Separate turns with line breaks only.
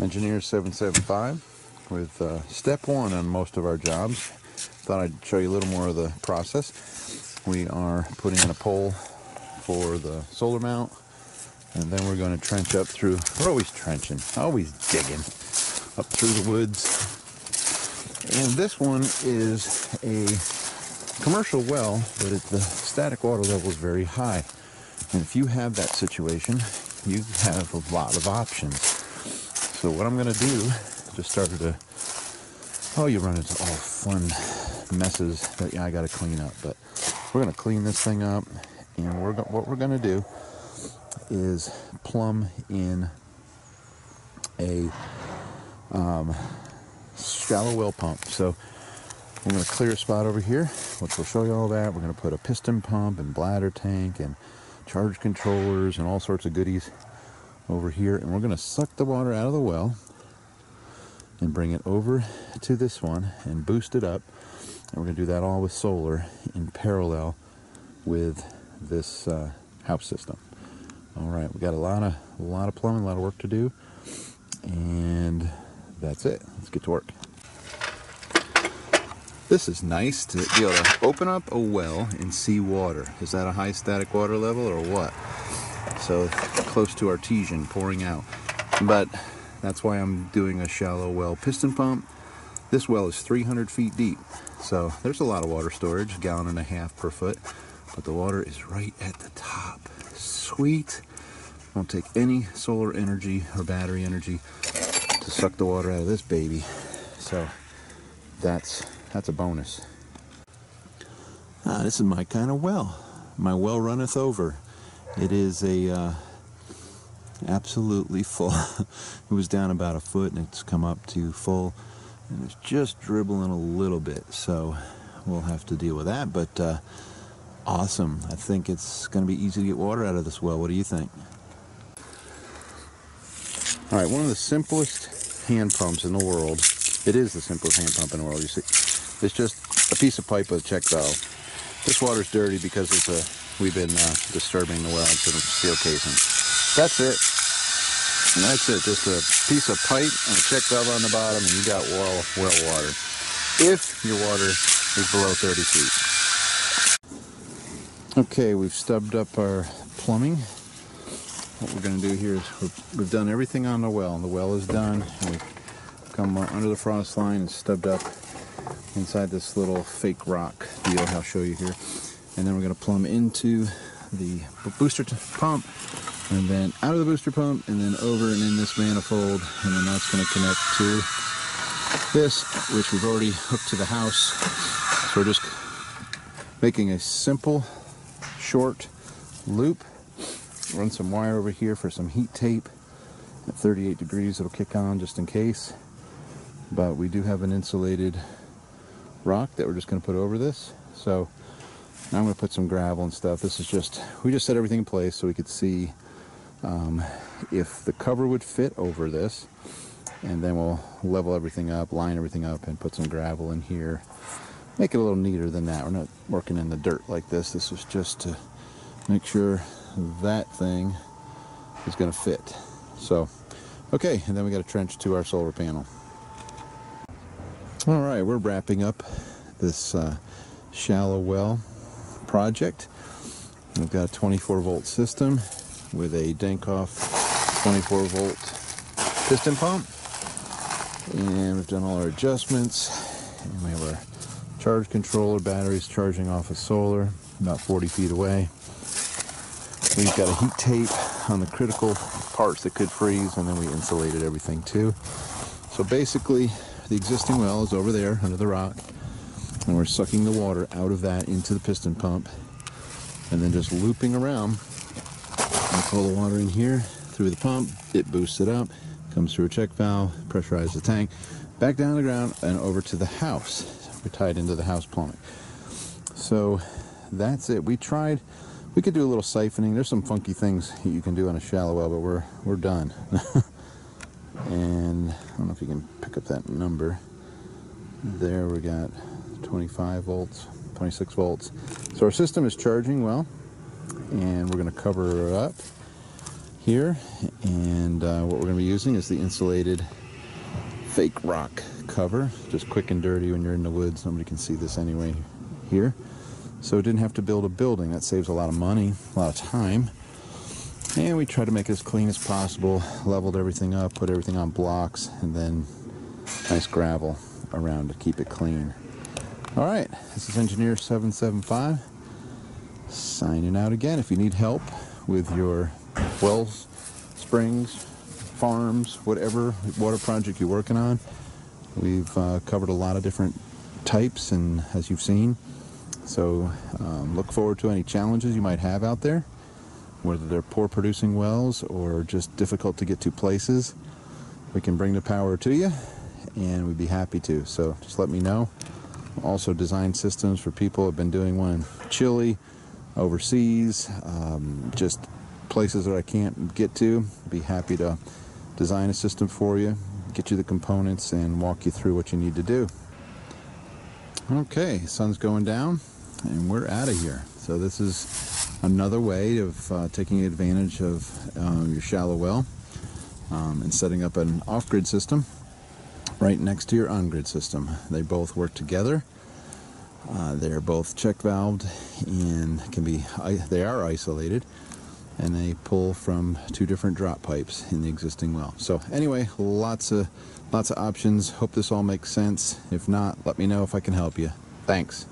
Engineer 775 with uh, step one on most of our jobs. Thought I'd show you a little more of the process. We are putting in a pole for the solar mount and then we're going to trench up through, we're always trenching, always digging up through the woods. And this one is a commercial well, but it, the static water level is very high. And if you have that situation, you have a lot of options. So what I'm to do, just started to, oh, you run into all fun messes that yeah, I got to clean up. But we're to clean this thing up, and we're what we're to do is plumb in a um, shallow well pump. So we're to clear a spot over here, which will show you all that. We're to put a piston pump and bladder tank and charge controllers and all sorts of goodies over here. And we're going to suck the water out of the well and bring it over to this one and boost it up. And we're going to do that all with solar in parallel with this uh, house system. All right, we got a lot of a lot of plumbing, a lot of work to do, and that's it. Let's get to work. This is nice to be able to open up a well and see water. Is that a high static water level or what? So close to artesian pouring out. But that's why I'm doing a shallow well piston pump. This well is 300 feet deep. So there's a lot of water storage, gallon and a half per foot. But the water is right at the top. Sweet. Won't take any solar energy or battery energy to suck the water out of this baby. So that's that's a bonus. Ah, this is my kind of well. My well runneth over. It is a uh, absolutely full. it was down about a foot and it's come up to full and it's just dribbling a little bit. So we'll have to deal with that. But uh, awesome. I think it's going to be easy to get water out of this well. What do you think? All right, one of the simplest hand pumps in the world. It is the simplest hand pump in the world. You see, it's just a piece of pipe with a check valve. This water's dirty because it's a we've been uh, disturbing the well and putting steel casing. That's it. And that's it. Just a piece of pipe and a check valve on the bottom, and you got well well water. If your water is below 30 feet. Okay, we've stubbed up our plumbing. What we're going to do here is we've done everything on the well. The well is done. We've come under the frost line and stubbed up inside this little fake rock deal I'll show you here. And then we're going to plumb into the booster pump and then out of the booster pump and then over and in this manifold and then that's going to connect to this which we've already hooked to the house. So we're just making a simple short loop. Run some wire over here for some heat tape. At 38 degrees it'll kick on just in case. But we do have an insulated rock that we're just going to put over this. So now I'm going to put some gravel and stuff. This is just, we just set everything in place so we could see um, if the cover would fit over this. And then we'll level everything up, line everything up, and put some gravel in here. Make it a little neater than that. We're not working in the dirt like this. This was just to make sure that thing is going to fit. So, okay, and then we got a trench to our solar panel. All right, we're wrapping up this uh, shallow well project. We've got a 24 volt system with a Dankoff 24 volt piston pump. And we've done all our adjustments. And we have our charge controller, batteries charging off of solar, about 40 feet away. We've got a heat tape on the critical parts that could freeze, and then we insulated everything too. So basically, the existing well is over there under the rock and we're sucking the water out of that into the piston pump and then just looping around. I pull the water in here through the pump it boosts it up comes through a check valve pressurize the tank back down the ground and over to the house. We're tied into the house plumbing. So that's it. We tried we could do a little siphoning. There's some funky things you can do on a shallow well but we're we're done. And I don't know if you can pick up that number. There we got 25 volts, 26 volts. So our system is charging well, and we're going to cover it up here. And uh, what we're going to be using is the insulated fake rock cover. Just quick and dirty when you're in the woods. Nobody can see this anyway here. So didn't have to build a building. That saves a lot of money, a lot of time. And we tried to make it as clean as possible, leveled everything up, put everything on blocks, and then nice gravel around to keep it clean. All right, this is Engineer 775 signing out again. If you need help with your wells, springs, farms, whatever water project you're working on, we've uh, covered a lot of different types and as you've seen. So um, look forward to any challenges you might have out there whether they're poor producing wells or just difficult to get to places, we can bring the power to you and we'd be happy to. So just let me know. Also design systems for people. I've been doing one in Chile, overseas, um, just places that I can't get to. Be happy to design a system for you, get you the components and walk you through what you need to do. Okay, sun's going down and we're out of here. So this is another way of uh, taking advantage of uh, your shallow well um, and setting up an off-grid system right next to your on-grid system. They both work together. Uh, they're both check valved and can be they are isolated and they pull from two different drop pipes in the existing well. So anyway, lots of lots of options. Hope this all makes sense. If not, let me know if I can help you. Thanks.